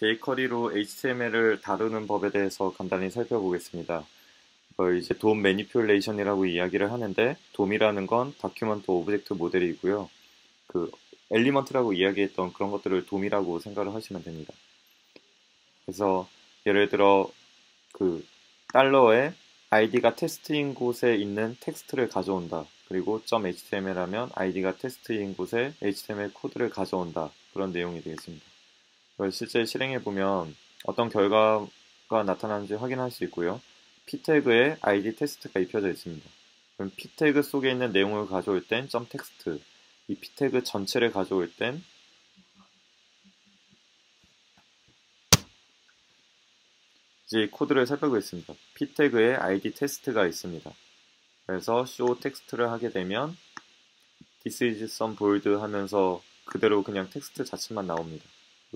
jQuery로 HTML을 다루는 법에 대해서 간단히 살펴보겠습니다. 이걸 이제 DOM manipulation이라고 이야기를 하는데 DOM이라는 건 document object model이고요. 그 element라고 이야기했던 그런 것들을 DOM이라고 생각을 하시면 됩니다. 그래서 예를 들어 그 달러에 id가 테스트인 곳에 있는 텍스트를 가져온다. 그리고 .html 하면 id가 테스트인 곳에 html 코드를 가져온다. 그런 내용이 되겠습니다. 그걸 실제 실행해 보면 어떤 결과가 나타나는지 확인할 수 있고요. p 태그에 id 테스트가 입혀져 있습니다. 그럼 p 태그 속에 있는 내용을 가져올 땐 .text, 이 p 태그 전체를 가져올 땐 이제 코드를 살펴보겠습니다. p 태그에 id 테스트가 있습니다. 그래서 show text를 하게 되면 this is some bold 하면서 그대로 그냥 텍스트 자체만 나옵니다.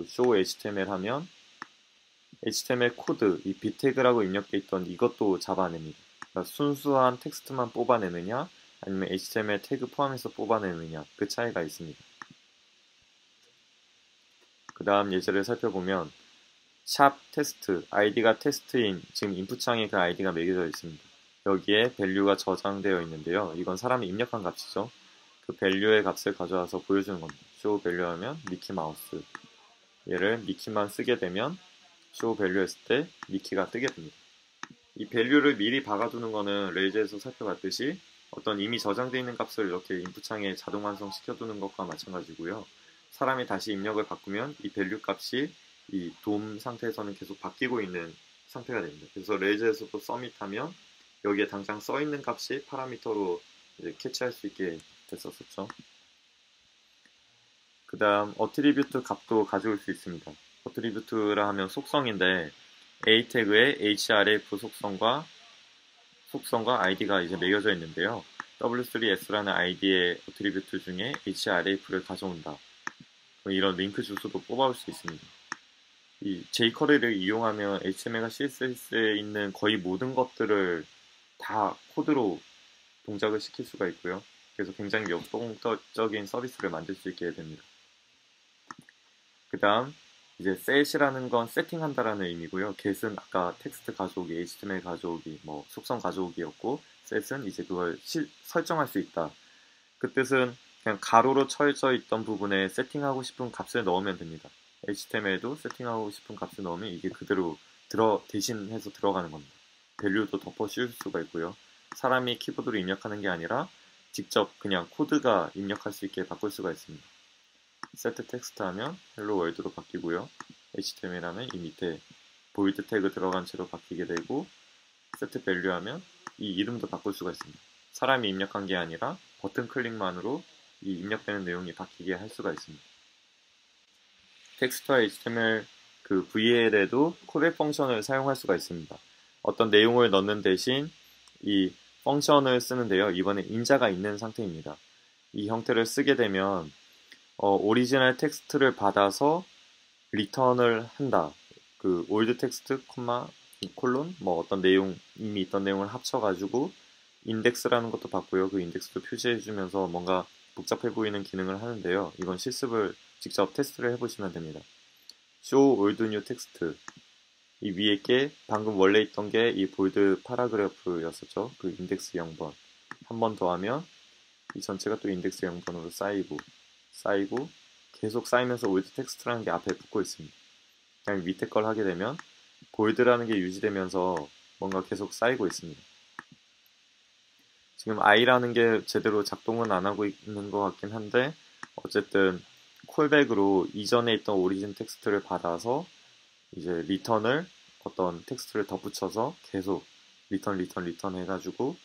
Show html 하면 html 코드, 이 b 태그라고 입력되어 있던 이것도 잡아냅니다. 그러니까 순수한 텍스트만 뽑아내느냐 아니면 html 태그 포함해서 뽑아내느냐 그 차이가 있습니다. 그 다음 예제를 살펴보면 샵 테스트, id가 테스트인 지금 인풋 창에 그 id가 매겨져 있습니다. 여기에 value가 저장되어 있는데요. 이건 사람이 입력한 값이죠. 그 value의 값을 가져와서 보여주는 겁니다. show value 하면 미키 마우스 얘를 미키만 쓰게 되면 show value 했을 때 미키가 뜨게 됩니다. 이 value를 미리 박아두는 것은 Rails에서 살펴봤듯이 어떤 이미 저장되어 있는 값을 이렇게 인풋 창에 자동 완성시켜두는 것과 마찬가지고요. 사람이 다시 입력을 바꾸면 이 value 값이 이 DOM 상태에서는 계속 바뀌고 있는 상태가 됩니다. 그래서 Rails에서도 submit하면 여기에 당장 써 있는 값이 파라미터로 캐치할 수 있게 됐었었죠. 그 다음 attribute 값도 가져올 수 있습니다. attribute라 하면 속성인데 a 태그에 href 속성과 속성과 id가 이제 매겨져 있는데요. w3s라는 id의 attribute 중에 href를 가져온다. 이런 링크 주소도 뽑아올 수 있습니다. 이 jQuery를 이용하면 HTML과 CSS에 있는 거의 모든 것들을 다 코드로 동작을 시킬 수가 있고요. 그래서 굉장히 역동적인 서비스를 만들 수 있게 됩니다. 그 다음 이제 set이라는 건 세팅한다라는 의미고요. get은 아까 텍스트 가져오기, HTML 가져오기, 뭐 속성 가져오기였고 set은 이제 그걸 시, 설정할 수 있다. 그 뜻은 그냥 가로로 쳐져 있던 부분에 세팅하고 싶은 값을 넣으면 됩니다. HTML도 세팅하고 싶은 값을 넣으면 이게 그대로 들어 대신해서 들어가는 겁니다. value도 덮어 씌울 수가 있고요. 사람이 키보드로 입력하는 게 아니라 직접 그냥 코드가 입력할 수 있게 바꿀 수가 있습니다. set text 하면 hello world로 바뀌고요. HTML 하면 이 밑에 bold 태그 들어간 채로 바뀌게 되고 set value 하면 이 이름도 바꿀 수가 있습니다. 사람이 입력한 게 아니라 버튼 클릭만으로 이 입력되는 내용이 바뀌게 할 수가 있습니다. 텍스트와 HTML 그 VL에도 콜백 펑션을 사용할 수가 있습니다. 어떤 내용을 넣는 대신 이 function을 쓰는데요. 이번에 인자가 있는 상태입니다. 이 형태를 쓰게 되면 어, 오리지널 텍스트를 받아서 리턴을 한다. 그 old 텍스트, 콤마, 콜론, 뭐 어떤 내용 이미 있던 내용을 합쳐가지고 인덱스라는 것도 받고요. 그 인덱스도 표시해주면서 뭔가 복잡해 보이는 기능을 하는데요. 이건 실습을 직접 테스트를 해보시면 됩니다. show old new text 이 위에 게 방금 원래 있던 게 이 bold paragraph였었죠. 그 인덱스 0번 한 번 더 하면 이 전체가 또 인덱스 0번으로 쌓이고 쌓이고 계속 쌓이면서 old 텍스트라는 게 앞에 붙고 있습니다. 그냥 밑에 걸 하게 되면 bold라는 게 유지되면서 뭔가 계속 쌓이고 있습니다. 지금 i라는 게 제대로 작동은 안 하고 있는 것 같긴 한데 어쨌든 callback으로 이전에 있던 origin 텍스트를 받아서 이제 리턴을 어떤 텍스트를 덧붙여서 계속 리턴 리턴 리턴 해가지고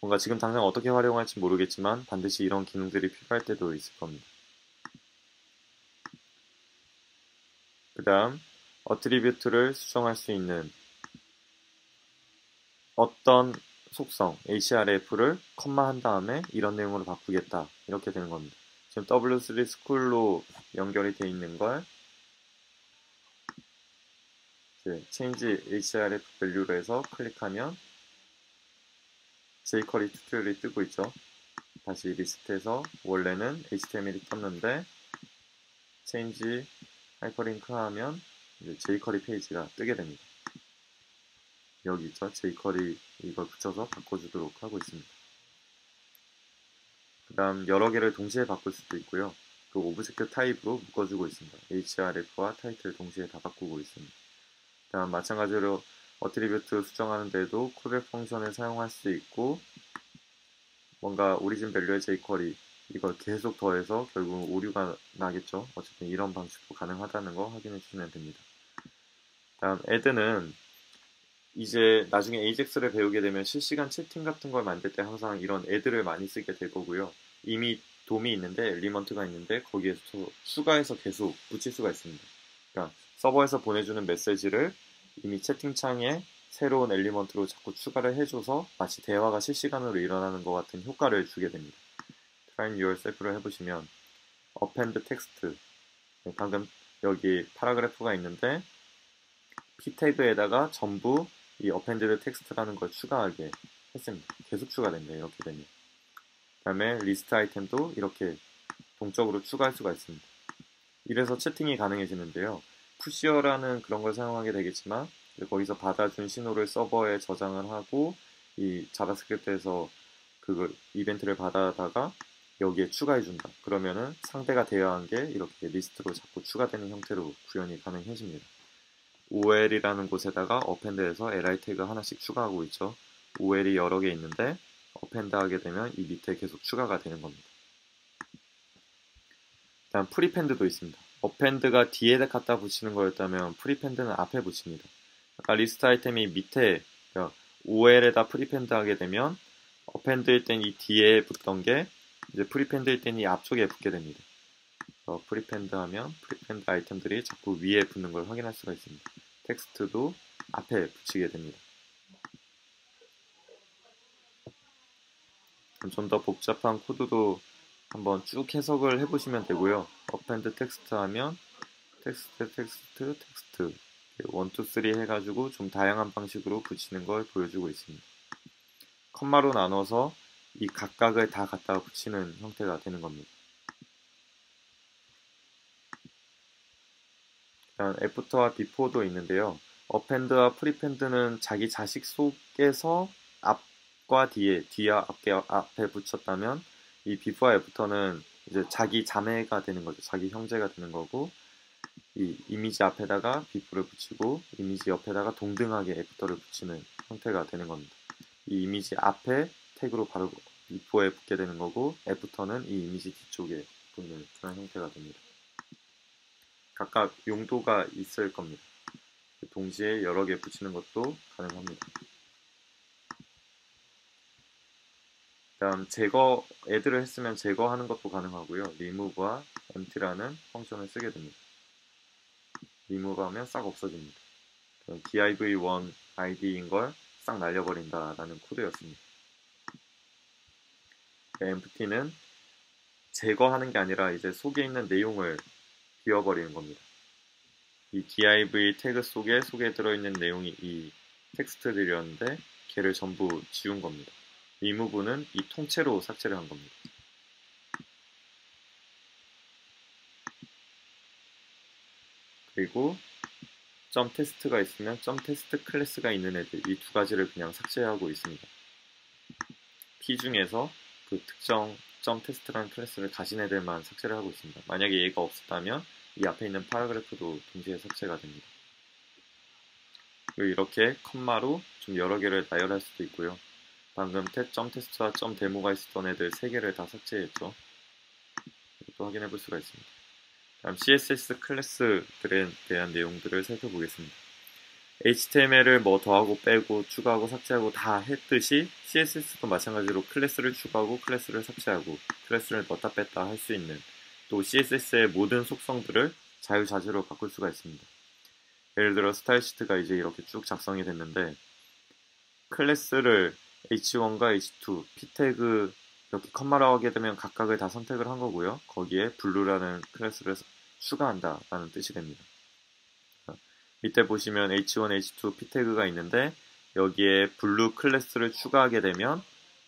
뭔가 지금 당장 어떻게 활용할지 모르겠지만 반드시 이런 기능들이 필요할 때도 있을 겁니다. 그 다음 어트리뷰트를 수정할 수 있는 어떤 속성 href를 컴마 한 다음에 이런 내용으로 바꾸겠다 이렇게 되는 겁니다. 지금 W3 스쿨로 연결이 되어 있는 걸 이제 change href value로 해서 클릭하면 jQuery 튜토리얼이 뜨고 있죠. 다시 리스트해서 원래는 HTML이 떴는데 change 하이퍼링크 하면 이제 jQuery 페이지가 뜨게 됩니다. 여기 있죠. jQuery 이걸 붙여서 바꿔주도록 하고 있습니다. 그 다음 여러 개를 동시에 바꿀 수도 있고요. 그 object 타입으로 묶어주고 있습니다. href와 타이틀 동시에 다 바꾸고 있습니다. 그 다음 마찬가지로 attribute 수정하는 데도 callback function을 사용할 수 있고 뭔가 origin value의 jQuery 이걸 계속 더해서 결국 오류가 나겠죠. 어쨌든 이런 방식도 가능하다는 거 확인해 주시면 됩니다. 다음 add는 이제 나중에 AJAX를 배우게 되면 실시간 채팅 같은 걸 만들 때 항상 이런 add를 많이 쓰게 될 거고요. 이미 DOM이 있는데 element가 있는데 거기에서 추가해서 계속 붙일 수가 있습니다. 그러니까 서버에서 보내주는 메시지를 이미 채팅창에 새로운 element로 자꾸 추가를 해줘서 마치 대화가 실시간으로 일어나는 것 같은 효과를 주게 됩니다. Try yourself를 해보시면 append text 네, 방금 여기 paragraph가 있는데 p 태그에다가 전부 이 appended text라는 걸 추가하게 했습니다. 계속 추가됩니다. 이렇게 되면 그 다음에 리스트 아이템도 이렇게 동적으로 추가할 수가 있습니다. 이래서 채팅이 가능해지는데요. Pusher라는 그런 걸 사용하게 되겠지만 거기서 받아준 신호를 서버에 저장을 하고 이 자바스크립트에서 그 이벤트를 받아다가 여기에 추가해준다. 그러면은 상대가 대화한 게 이렇게 리스트로 자꾸 추가되는 형태로 구현이 가능해집니다. OL이라는 곳에다가 append에서 li 태그 하나씩 추가하고 있죠. OL이 여러 개 있는데 append 하게 되면 이 밑에 계속 추가가 되는 겁니다. 다음 prepend도 있습니다. append가 뒤에다 갖다 붙이는 거였다면 prepend는 앞에 붙입니다. 아까 리스트 아이템이 밑에 그러니까 OL에다 prepend 하게 되면 append일 땐 이 뒤에 붙던 게 이제 prepend일 땐 이 앞쪽에 붙게 됩니다. prepend 하면 prepend 아이템들이 자꾸 위에 붙는 걸 확인할 수가 있습니다. 텍스트도 앞에 붙이게 됩니다. 좀 더 복잡한 코드도 한번 쭉 해석을 해보시면 되고요. append 텍스트 하면 텍스트, 텍스트, 텍스트 1, 2, 3 해가지고 좀 다양한 방식으로 붙이는 걸 보여주고 있습니다. 컴마로 나눠서 이 각각을 다 갖다가 붙이는 형태가 되는 겁니다. after와 before도 있는데요. append와 prepend는 자기 자식 속에서 앞과 뒤에, 뒤와 앞에, 앞에 붙였다면 이 비포와 애프터는 이제 자기 자매가 되는 거죠. 자기 형제가 되는 거고 이 이미지 앞에다가 before를 붙이고 이미지 옆에다가 동등하게 after를 붙이는 형태가 되는 겁니다. 이 이미지 앞에 태그로 바로 비포에 붙게 되는 거고 after는 이 이미지 뒤쪽에 붙는 그런 형태가 됩니다. 각각 용도가 있을 겁니다. 동시에 여러 개 붙이는 것도 가능합니다. 다음 제거 add를 했으면 제거하는 것도 가능하고요. remove와 empty라는 펑션을 쓰게 됩니다. remove 하면 싹 없어집니다. div1 id인 걸 싹 날려버린다라는 코드였습니다. Empty는 제거하는 게 아니라 이제 속에 있는 내용을 비워버리는 겁니다. 이 div 태그 속에 속에 들어있는 내용이 이 텍스트들이었는데 걔를 전부 지운 겁니다. remove는 이 통째로 삭제를 한 겁니다. 그리고 점 테스트가 있으면 점 테스트 클래스가 있는 애들 이 두 가지를 그냥 삭제하고 있습니다. P 중에서 그 특정 점 테스트라는 클래스를 가진 애들만 삭제를 하고 있습니다. 만약에 얘가 없었다면 이 앞에 있는 paragraph도 동시에 삭제가 됩니다. 이렇게 컴마로 좀 여러 개를 나열할 수도 있고요. 방금 점 테스트와 점 데모가 있었던 애들 3개를 다 삭제했죠. 이것도 확인해 볼 수가 있습니다. 다음 CSS 클래스들에 대한 내용들을 살펴보겠습니다. HTML을 뭐 더하고 빼고 추가하고 삭제하고 다 했듯이 CSS도 마찬가지로 클래스를 추가하고 클래스를 삭제하고 클래스를 넣다 뺐다 할 수 있는 또 CSS의 모든 속성들을 자유자재로 바꿀 수가 있습니다. 예를 들어 스타일 시트가 이제 이렇게 쭉 작성이 됐는데 클래스를 H1과 H2, P 태그 이렇게 컴마로 하게 되면 각각을 다 선택을 한 거고요. 거기에 blue라는 클래스를 추가한다라는 뜻이 됩니다. 밑에 보시면 H1, H2 P 태그가 있는데 여기에 blue 클래스를 추가하게 되면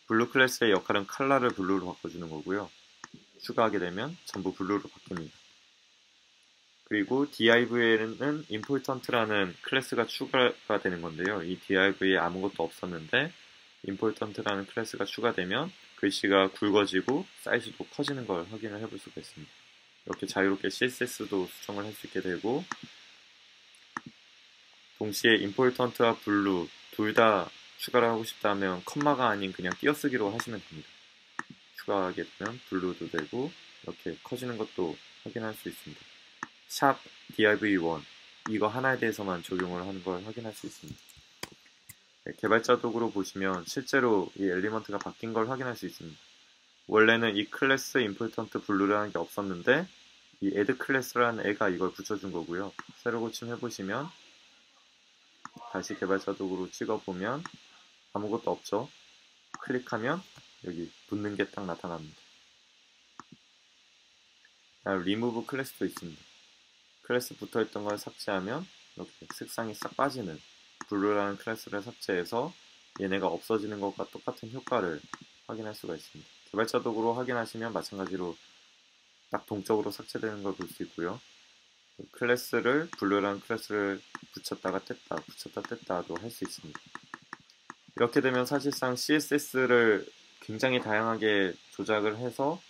blue 클래스의 역할은 칼라를 blue로 바꿔주는 거고요. 추가하게 되면 전부 blue로 바뀝니다. 그리고 div에는 important라는 클래스가 추가가 되는 건데요. 이 div에 아무것도 없었는데 important라는 클래스가 추가되면 글씨가 굵어지고 사이즈도 커지는 걸 확인을 해볼 수가 있습니다. 이렇게 자유롭게 CSS도 수정을 할 수 있게 되고 동시에 important와 blue 둘 다 추가를 하고 싶다면 컴마가 아닌 그냥 띄어쓰기로 하시면 됩니다. 추가하게 되면 blue도 되고 이렇게 커지는 것도 확인할 수 있습니다. 샵 div1 이거 하나에 대해서만 적용을 하는 걸 확인할 수 있습니다. 네, 개발자 도구로 보시면 실제로 이 element가 바뀐 걸 확인할 수 있습니다. 원래는 이 클래스 important blue라는 게 없었는데 이 add class라는 애가 이걸 붙여준 거고요. 새로 고침 해보시면 다시 개발자 도구로 찍어보면 아무것도 없죠. 클릭하면 여기 붙는 게 딱 나타납니다. 리무브 클래스도 있습니다. 클래스 붙어있던 걸 삭제하면 이렇게 색상이 싹 빠지는 blue라는 클래스를 삭제해서 얘네가 없어지는 것과 똑같은 효과를 확인할 수가 있습니다. 개발자 도구로 확인하시면 마찬가지로 딱 동적으로 삭제되는 걸 볼 수 있고요. 클래스를 blue라는 클래스를 붙였다가 뗐다, 붙였다 뗐다도 할 수 있습니다. 이렇게 되면 사실상 CSS를 굉장히 다양하게 조작을 해서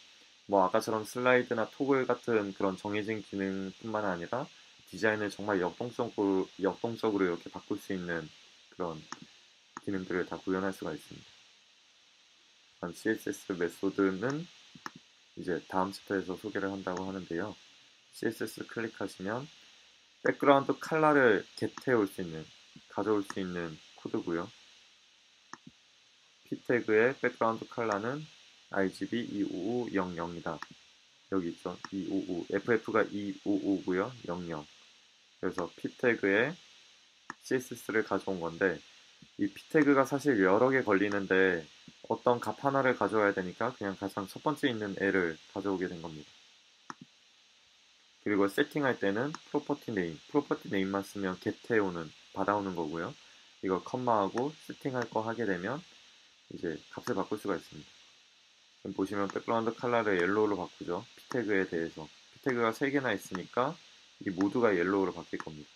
뭐 아까처럼 슬라이드나 toggle 같은 그런 정해진 기능뿐만 아니라 디자인을 정말 역동적으로, 역동적으로 이렇게 바꿀 수 있는 그런 기능들을 다 구현할 수가 있습니다. CSS method는 이제 다음 챕터에서 소개를 한다고 하는데요. CSS 클릭하시면 백그라운드 칼라를 겟해 올 수 있는, 가져올 수 있는 코드고요. p 태그의 백그라운드 칼라는 RGB 25500이다. 여기 있죠. 255. FF가 255고요. 00. 그래서 p 태그에 CSS를 가져온 건데 이 p 태그가 사실 여러 개 걸리는데 어떤 값 하나를 가져와야 되니까 그냥 가장 첫 번째 있는 애를 가져오게 된 겁니다. 그리고 세팅할 때는 property name, property name만 쓰면 get해 오는, 받아오는 거고요. 이거 컴마하고 세팅할 거 하게 되면 이제 값을 바꿀 수가 있습니다. 보시면 background color를 yellow로 바꾸죠. p태그에 대해서. p태그가 3개나 있으니까 이 모두가 yellow로 바뀔 겁니다.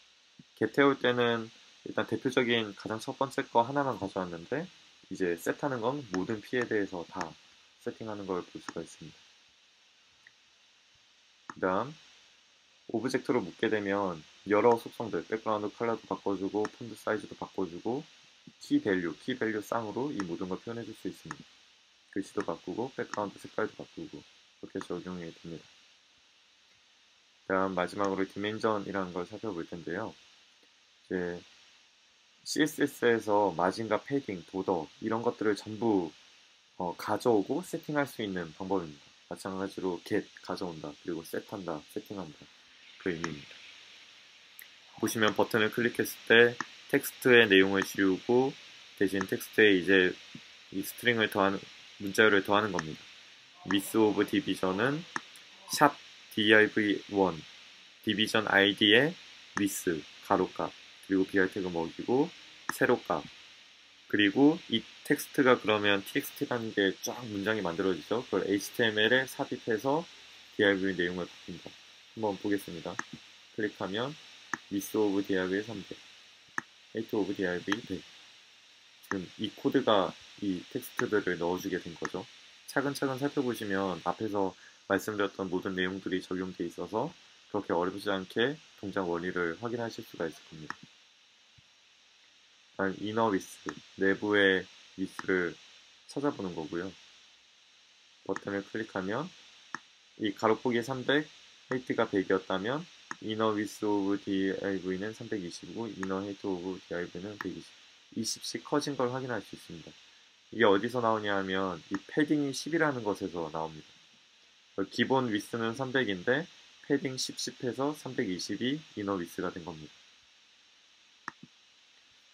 get해올 때는 일단 대표적인 가장 첫 번째 거 하나만 가져왔는데 이제 set하는 건 모든 P에 대해서 다 세팅하는 걸 볼 수가 있습니다. 그 다음 object로 묶게 되면 여러 속성들 background color도 바꿔주고 font size도 바꿔주고 key value, key value 쌍으로 이 모든 걸 표현해 줄 수 있습니다. 글씨도 바꾸고 background 색깔도 바꾸고 그렇게 적용이 됩니다. 다음 마지막으로 dimension이라는 걸 살펴볼 텐데요. 이제 CSS에서 margin과 padding, border 이런 것들을 전부 어, 가져오고 세팅할 수 있는 방법입니다. 마찬가지로 get 가져온다, 그리고 set한다, 세팅한다 그 의미입니다. 보시면 버튼을 클릭했을 때 텍스트의 내용을 지우고 대신 텍스트에 이제 이 string을 더하는 문자열을 더하는 겁니다. width of div전은 샵 div1 디비전 id의 미스 가로값 그리고 br 태그 먹이고 세로값 그리고 이 텍스트가 그러면 txt라는 게 쫙 문장이 만들어지죠. 그걸 html에 삽입해서 div 내용을 바꾼다. 한번 보겠습니다. 클릭하면 width of div의 300 height of div 100 지금 이 코드가 이 텍스트들을 넣어주게 된 거죠. 차근차근 살펴보시면 앞에서 말씀드렸던 모든 내용들이 적용돼 있어서 그렇게 어렵지 않게 동작 원리를 확인하실 수가 있을 겁니다. 다음 이너 위스, 내부의 위스를 찾아보는 거고요. 버튼을 클릭하면 이 가로폭이 300, height가 100이었다면 inner width of div는 320이고 inner height of div는 120. 20씩 커진 걸 확인할 수 있습니다. 이게 어디서 나오냐 하면 이 padding이 10이라는 것에서 나옵니다. 기본 위스는 300인데 패딩 10, 10해서 320이 이너 위스가 된 겁니다.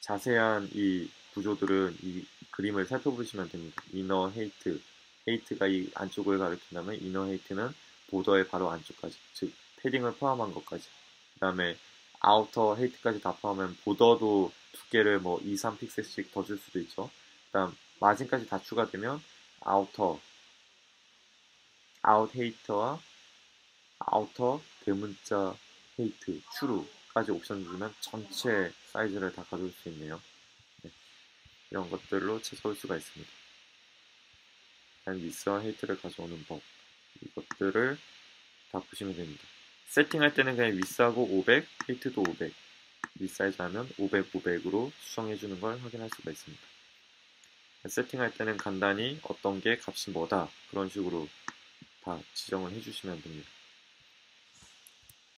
자세한 이 구조들은 이 그림을 살펴보시면 됩니다. inner height, height가 이 안쪽을 가리킨다면 inner height는 border의 바로 안쪽까지, 즉 padding을 포함한 것까지. 그 다음에 outer height까지 다 포함하면 보더도 두께를 뭐 2, 3픽셀씩 더 줄 수도 있죠. 그 다음 margin까지 다 추가되면 아우터 아웃 헤이터와 아우터 대문자 height, true까지 옵션 주면 전체 사이즈를 다 가져올 수 있네요. 네. 이런 것들로 찾아올 수가 있습니다. width와 height를 가져오는 법 이것들을 다 보시면 됩니다. 세팅할 때는 그냥 위스하고 500, height도 500 resize 하면 500, 500으로 수정해 주는 걸 확인할 수가 있습니다. 세팅할 때는 간단히 어떤 게 값이 뭐다 그런 식으로 다 지정을 해주시면 됩니다.